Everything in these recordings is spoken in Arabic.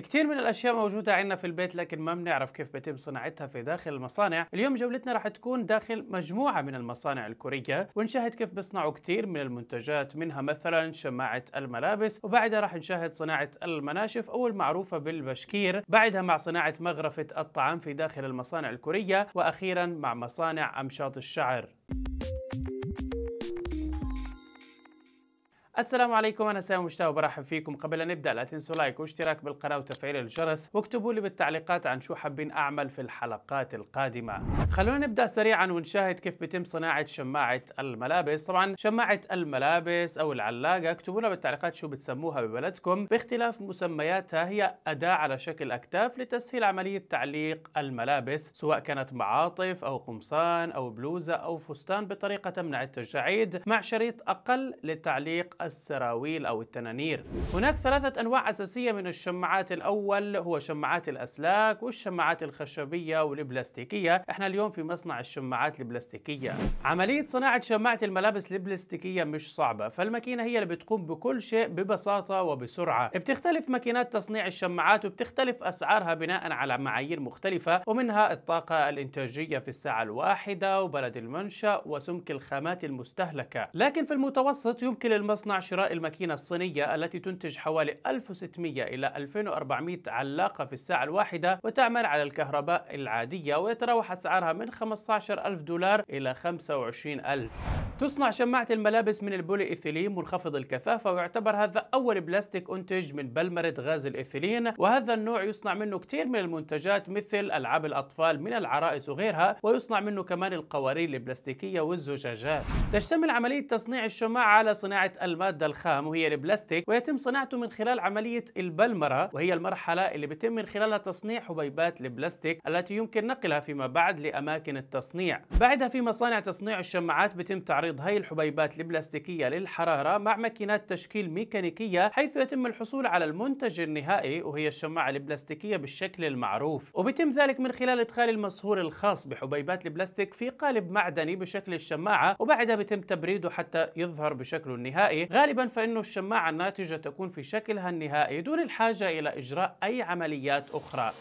كثير من الأشياء موجودة عندنا في البيت لكن ما بنعرف كيف بيتم صناعتها في داخل المصانع. اليوم جولتنا رح تكون داخل مجموعة من المصانع الكورية. ونشاهد كيف بيصنعوا كثير من المنتجات منها مثلا شماعة الملابس وبعدها رح نشاهد صناعة المناشف أو المعروفة بالبشكير. بعدها مع صناعة مغرفة الطعام في داخل المصانع الكورية وأخيرا مع مصانع أمشاط الشعر. السلام عليكم أنا سامي مشتاق وبرحب فيكم. قبل أن نبدأ لا تنسوا لايك واشتراك بالقناة وتفعيل الجرس واكتبوا لي بالتعليقات عن شو حابين أعمل في الحلقات القادمة. خلونا نبدأ سريعا ونشاهد كيف بيتم صناعة شماعة الملابس. طبعا شماعة الملابس أو العلاقة اكتبوا لنا بالتعليقات شو بتسموها ببلدكم. باختلاف مسمياتها هي أداة على شكل أكتاف لتسهيل عملية تعليق الملابس سواء كانت معاطف أو قمصان أو بلوزة أو فستان بطريقة تمنع التجاعيد مع شريط أقل لتعليق السراويل أو التنانير. هناك ثلاثة أنواع أساسية من الشماعات. الأول هو شماعات الأسلاك والشماعات الخشبية والبلاستيكية. إحنا اليوم في مصنع الشماعات البلاستيكية. عملية صناعة شماعة الملابس البلاستيكية مش صعبة فالماكينة هي اللي بتقوم بكل شيء ببساطة وبسرعة. بتختلف ماكينات تصنيع الشماعات وبتختلف أسعارها بناء على معايير مختلفة ومنها الطاقة الإنتاجية في الساعة الواحدة وبلد المنشأ وسمك الخامات المستهلكة. لكن في المتوسط يمكن للمصنع شراء الماكينة الصينية التي تنتج حوالي 1600 إلى 2400 علاقة في الساعة الواحدة وتعمل على الكهرباء العادية ويتراوح أسعارها من 15 ألف دولار إلى 25 ألف. تصنع شماعة الملابس من البولي إيثيلين منخفض الكثافة ويعتبر هذا أول بلاستيك أنتج من بلمرة غاز الإيثيلين وهذا النوع يصنع منه كثير من المنتجات مثل ألعاب الأطفال من العرائس وغيرها ويصنع منه كمان القوارير البلاستيكية والزجاجات. تشتمل عملية تصنيع الشماعة على صناعة المادة الخام وهي البلاستيك ويتم صناعته من خلال عملية البلمرة وهي المرحلة اللي بيتم من خلالها تصنيع حبيبات البلاستيك التي يمكن نقلها فيما بعد لأماكن التصنيع. بعدها في مصانع تصنيع الشماعات بيتم تعريض هاي الحبيبات البلاستيكية للحرارة مع ماكينات تشكيل ميكانيكية حيث يتم الحصول على المنتج النهائي وهي الشماعة البلاستيكية بالشكل المعروف. وبيتم ذلك من خلال إدخال المصهور الخاص بحبيبات البلاستيك في قالب معدني بشكل الشماعة وبعدها بيتم تبريده حتى يظهر بشكله النهائي غالبا فإنه الشماعة الناتجة تكون في شكلها النهائي دون الحاجة إلى إجراء أي عمليات أخرى.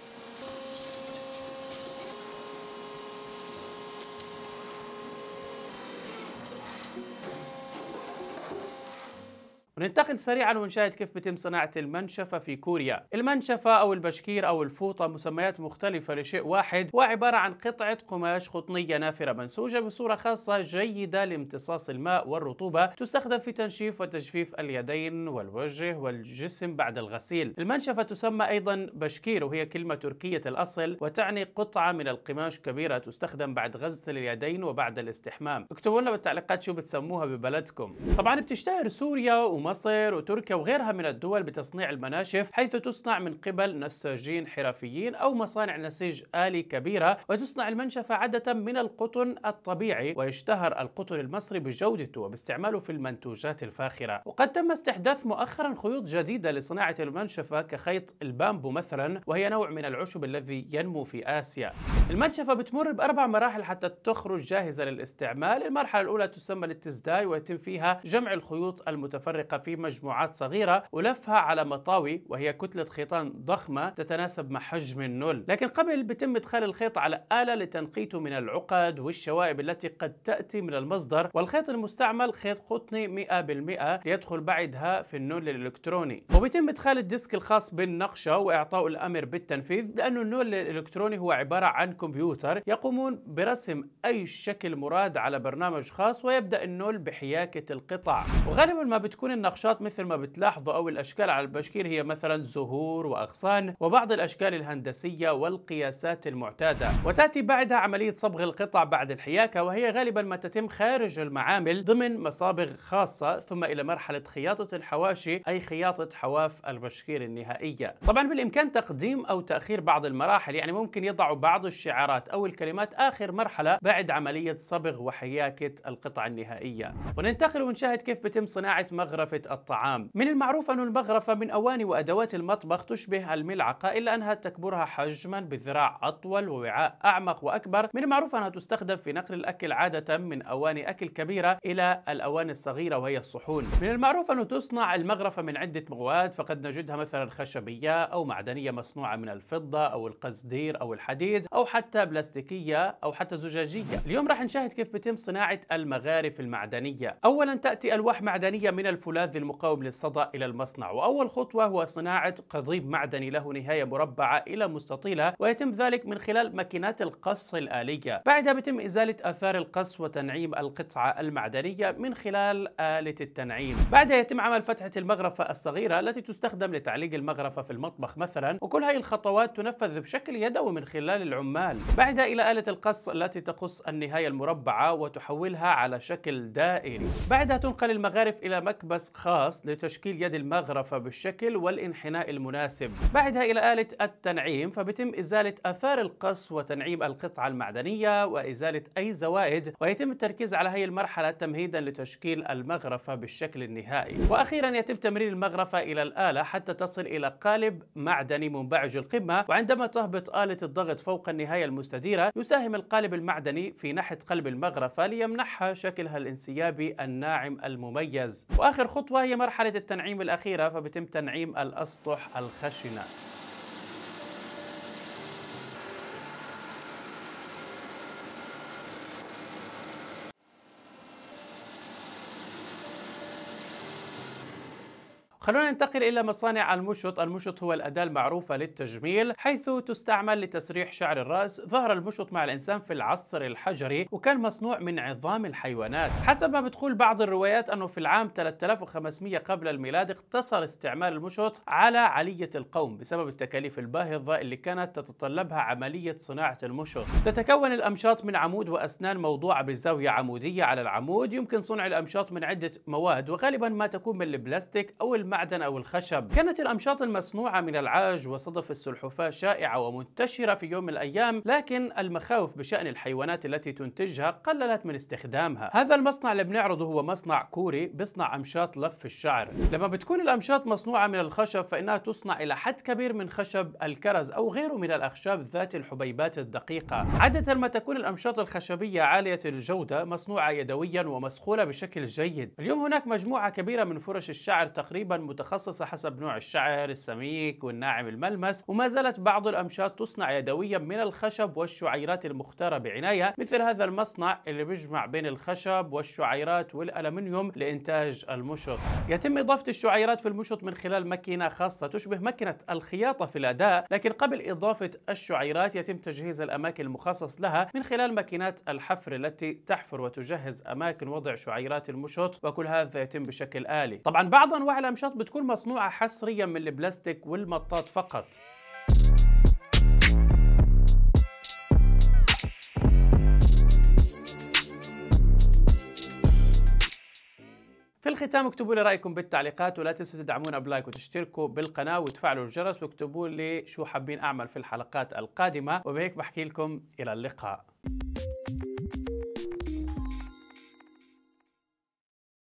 وننتقل سريعا ونشاهد كيف بتم صناعة المنشفة في كوريا. المنشفة أو البشكير أو الفوطة مسميات مختلفة لشيء واحد وعبارة عن قطعة قماش قطنية نافرة منسوجة بصورة خاصة جيدة لامتصاص الماء والرطوبة تستخدم في تنشيف وتجفيف اليدين والوجه والجسم بعد الغسيل. المنشفة تسمى أيضا بشكير وهي كلمة تركية الأصل وتعني قطعة من القماش كبيرة تستخدم بعد غسل اليدين وبعد الاستحمام. اكتبوا لنا بالتعليقات شو بتسموها ببلدكم. طبعا بتشتهر سوريا ومصر وتركيا وغيرها من الدول بتصنيع المناشف حيث تصنع من قبل نساجين حرفيين أو مصانع نسيج آلي كبيرة وتصنع المنشفة عادة من القطن الطبيعي ويشتهر القطن المصري بجودته وباستعماله في المنتوجات الفاخرة. وقد تم استحداث مؤخرا خيوط جديدة لصناعة المنشفة كخيط البامبو مثلا وهي نوع من العشب الذي ينمو في آسيا. المنشفة بتمر بأربع مراحل حتى تخرج جاهزة للاستعمال. المرحلة الأولى تسمى الاتزداي ويتم فيها جمع الخيوط المتفرقة في مجموعات صغيرة ولفها على مطاوي وهي كتلة خيطان ضخمة تتناسب مع حجم النول لكن قبل بتم إدخال الخيط على آلة لتنقيته من العقد والشوائب التي قد تأتي من المصدر والخيط المستعمل خيط قطني 100% ليدخل بعدها في النول الإلكتروني. وبيتم إدخال ال disk الخاص بالنقشة وإعطاء الأمر بالتنفيذ لأنه النول الإلكتروني هو عبارة عن كمبيوتر يقومون برسم أي شكل مراد على برنامج خاص ويبدأ النول بحياكة القطع وغالبا ما بتكون النقشات مثل ما بتلاحظوا أو الأشكال على البشكير هي مثلا زهور وأغصان وبعض الأشكال الهندسية والقياسات المعتادة. وتأتي بعدها عملية صبغ القطع بعد الحياكة وهي غالبا ما تتم خارج المعامل ضمن مصابغ خاصة ثم إلى مرحلة خياطة الحواشي أي خياطة حواف البشكير النهائية. طبعا بالإمكان تقديم أو تأخير بعض المراحل يعني ممكن يضعوا بعض الشعارات أو الكلمات آخر مرحلة بعد عملية صبغ وحياكة القطع النهائية. وننتقل ونشاهد كيف بتم صناعة مغرفة مغرفة الطعام. من المعروف أن المغرفة من أواني وأدوات المطبخ تشبه الملعقة إلا أنها تكبرها حجما بذراع أطول ووعاء أعمق وأكبر. من المعروف أنها تستخدم في نقل الأكل عادة من أواني أكل كبيرة إلى الأواني الصغيرة وهي الصحون. من المعروف أن تصنع المغرفة من عدة مواد فقد نجدها مثلا خشبية أو معدنية مصنوعة من الفضة أو القصدير أو الحديد أو حتى بلاستيكية أو حتى زجاجية. اليوم راح نشاهد كيف بتم صناعة المغارف المعدنية. أولا تأتي ألواح معدنية من الفولاذ المقاوم للصدأ إلى المصنع. وأول خطوة هو صناعة قضيب معدني له نهاية مربعة إلى مستطيلة ويتم ذلك من خلال ماكينات القص الآلية. بعدها بتم إزالة آثار القص وتنعيم القطعة المعدنية من خلال آلة التنعيم. بعدها يتم عمل فتحة المغرفة الصغيرة التي تستخدم لتعليق المغرفة في المطبخ مثلا وكل هذه الخطوات تنفذ بشكل يدوي من خلال العمال. بعدها إلى آلة القص التي تقص النهاية المربعة وتحولها على شكل دائري. بعدها تنقل المغارف إلى مكبس خاص لتشكيل يد المغرفة بالشكل والانحناء المناسب. بعدها إلى آلة التنعيم فبتم إزالة آثار القص وتنعيم القطعة المعدنية وإزالة أي زوائد ويتم التركيز على هذه المرحلة تمهيدا لتشكيل المغرفة بالشكل النهائي. وأخيرا يتم تمرير المغرفة إلى الآلة حتى تصل إلى قالب معدني منبعج القمة وعندما تهبط آلة الضغط فوق النهاية المستديرة يساهم القالب المعدني في نحت قلب المغرفة ليمنحها شكلها الانسيابي الناعم المميز. وآخر خطوة هي مرحلة التنعيم الأخيرة فبتم تنعيم الأسطح الخشنة. خلونا ننتقل إلى مصانع المشط. المشط هو الأداة المعروفة للتجميل حيث تستعمل لتسريح شعر الرأس ظهر المشط مع الإنسان في العصر الحجري وكان مصنوع من عظام الحيوانات. حسب ما بتقول بعض الروايات أنه في العام 3500 قبل الميلاد اقتصر استعمال المشط على علية القوم بسبب التكاليف الباهظة اللي كانت تتطلبها عملية صناعة المشط. تتكون الأمشاط من عمود وأسنان موضوعة بزاوية عمودية على العمود. يمكن صنع الأمشاط من عدة مواد وغالبا ما تكون من البلاستيك أو الماء المعدن أو الخشب. كانت الأمشاط المصنوعة من العاج وصدف السلحفاة شائعة ومنتشرة في يوم من الأيام لكن المخاوف بشأن الحيوانات التي تنتجها قللت من استخدامها. هذا المصنع اللي بنعرضه هو مصنع كوري بيصنع أمشاط لف الشعر. لما بتكون الأمشاط مصنوعة من الخشب فإنها تصنع إلى حد كبير من خشب الكرز أو غيره من الأخشاب ذات الحبيبات الدقيقة. عادة ما تكون الأمشاط الخشبية عالية الجودة مصنوعة يدويا ومسخولة بشكل جيد. اليوم هناك مجموعة كبيرة من فرش الشعر تقريبا متخصصة حسب نوع الشعر السميك والناعم الملمس وما زالت بعض الأمشاط تصنع يدويا من الخشب والشعيرات المختارة بعناية مثل هذا المصنع اللي بيجمع بين الخشب والشعيرات والألمنيوم لإنتاج المشط. يتم إضافة الشعيرات في المشط من خلال ماكينة خاصة تشبه ماكينة الخياطة في الأداء لكن قبل إضافة الشعيرات يتم تجهيز الأماكن المخصص لها من خلال ماكينات الحفر التي تحفر وتجهز أماكن وضع شعيرات المشط وكل هذا يتم بشكل آلي. طبعا بعض أنواع الأمشاط بتكون مصنوعة حصريا من البلاستيك والمطاط فقط. في الختام اكتبوا لي رأيكم بالتعليقات ولا تنسوا تدعمونا بلايك وتشتركوا بالقناة وتفعلوا الجرس واكتبوا لي شو حابين أعمل في الحلقات القادمة. وبهيك بحكي لكم إلى اللقاء.